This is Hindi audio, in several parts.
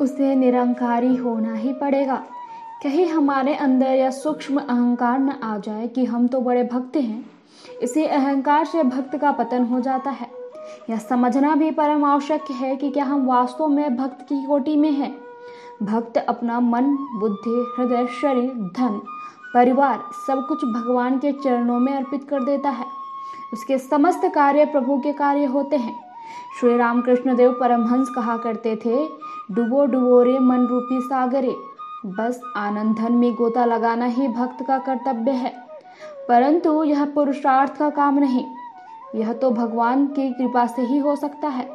उसे निरंकारी होना ही पड़ेगा। कहीं हमारे अंदर यह सूक्ष्म अहंकार न आ जाए कि हम तो बड़े भक्त हैं, इसी अहंकार से भक्त का पतन हो जाता है। यह समझना भी परम आवश्यक है कि क्या हम वास्तव में भक्त की कोटि में हैं। भक्त अपना मन, बुद्धि, हृदय, शरीर, धन, परिवार सब कुछ भगवान के चरणों में अर्पित कर देता है। उसके समस्त कार्य प्रभु के कार्य होते हैं। श्री रामकृष्ण देव परमहंस कहा करते थे, डुबो डुबो रे मन रूपी सागरे, बस आनंद धन में गोता लगाना ही भक्त का कर्तव्य है। परंतु यह पुरुषार्थ का काम नहीं, यह तो भगवान की कृपा से ही हो सकता है।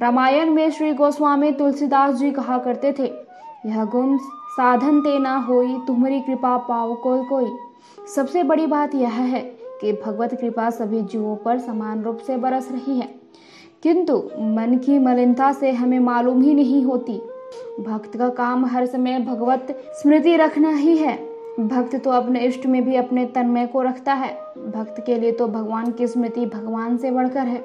रामायण में श्री गोस्वामी तुलसीदास जी कहा करते थे, यह गुण साधन ते ना होई, तुम्हारी कृपा पाओ कोई कोई। सबसे बड़ी बात यह है कि भगवत कृपा सभी जीवों पर समान रूप से बरस रही है। किंतु मन की मलिनता से हमें मालूम ही नहीं होती। भक्त का काम हर समय भगवत स्मृति रखना ही है। भक्त तो अपने इष्ट में भी अपने तन्मय को रखता है। भक्त के लिए तो भगवान की स्मृति भगवान से बढ़कर है।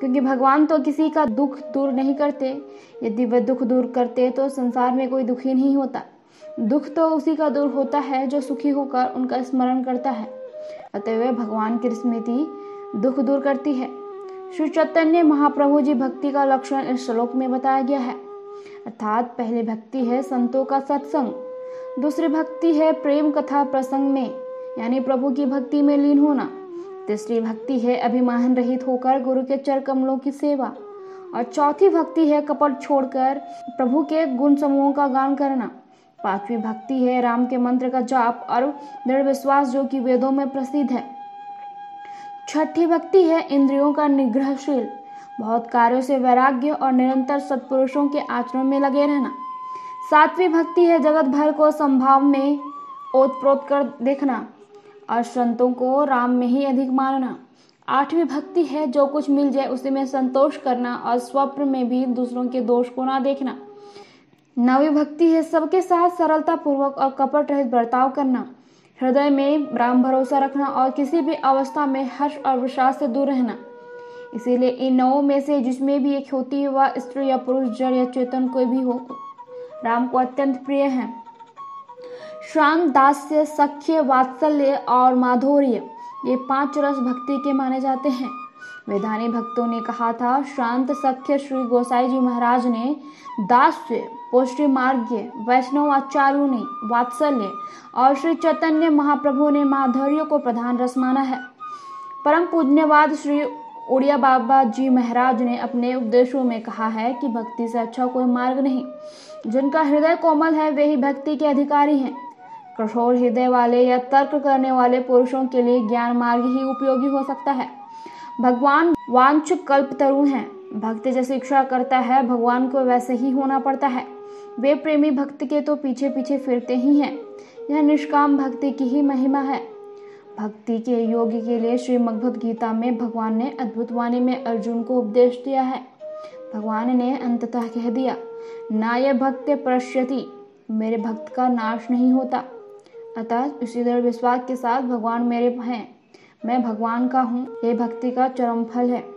क्योंकि भगवान तो किसी का दुख दूर नहीं करते। यदि वह दुख दूर करते तो संसार में कोई दुखी नहीं होता। दुख तो उसी का दूर होता है जो सुखी होकर उनका स्मरण करता है। अतएव भगवान की स्मृति दुख दूर करती है। श्री चैतन्य महाप्रभु जी भक्ति का लक्षण इस श्लोक में बताया गया है। अर्थात पहले भक्ति है संतों का सत्संग, दूसरी भक्ति है प्रेम कथा प्रसंग में, यानी प्रभु की भक्ति में लीन होना। तीसरी भक्ति है अभिमान रहित होकर गुरु के चर कमलों की सेवा। और चौथी भक्ति है कपट छोड़कर प्रभु के गुण समूहों का गान करना। पांचवी भक्ति है राम के मंत्र का जाप और दृढ़ विश्वास जो कि वेदों में प्रसिद्ध है। छठी भक्ति है इंद्रियों का निग्रहशील। बहुत कार्यों से वैराग्य और निरंतर सत्पुरुषों के आचरण में लगे रहना। सातवीं भक्ति है जगत भर को संभाव में ओतप्रोत कर देखना और संतों को राम में ही अधिक मानना। आठवीं भक्ति है जो कुछ मिल जाए उसी में संतोष करना और स्वप्न में भी दूसरों के दोष को ना देखना। नवी भक्ति है सबके साथ सरलता पूर्वक और कपट रहित बर्ताव करना। हृदय में राम भरोसा रखना और किसी भी अवस्था में हर्ष और विश्वास से दूर रहना। इसीलिए इन नौ में से जिसमें भी एक होती है, वह स्त्री या पुरुष, जड़ या चेतन कोई भी हो। राम को अत्यंत प्रिय है। श्राम दास्य सख्य, वात्सल्य और माधुर्य, ये पाँच रस भक्ति के माने जाते हैं। वेदानी भक्तों ने कहा था शांत सख्य श्री गोसाई जी महाराज ने दास्य पौष्टि मार्ग, वैष्णव आचार्यों वात्सल्य और श्री चैतन्य महाप्रभु ने माधुर्य को प्रधान रस माना है। परम पूज्यवाद श्री उड़िया बाबा जी महाराज ने अपने उपदेशों में कहा है कि भक्ति से अच्छा कोई मार्ग नहीं। जिनका हृदय कोमल है, वे ही भक्ति के अधिकारी हैं। कठोर हृदय वाले या तर्क करने वाले पुरुषों के लिए ज्ञान मार्ग ही उपयोगी हो सकता है। भगवान वांछ कल्प तरु है। भक्त जैसे इच्छा करता है, भगवान को वैसे ही होना पड़ता है। वे प्रेमी भक्त के तो पीछे पीछे फिरते ही हैं। यह निष्काम भक्ति की ही महिमा है। भक्ति के योगी के लिए श्री गीता में भगवान ने अद्भुत वाणी में अर्जुन को उपदेश दिया है। भगवान ने अंततः कह दिया, नाय भक्त प्रश्यति मेरे भक्त का नाश नहीं होता। अतः इसी दृढ़ विश्वास के साथ भगवान मेरे हैं। मैं भगवान का हूँ। ये भक्ति का चरम फल है।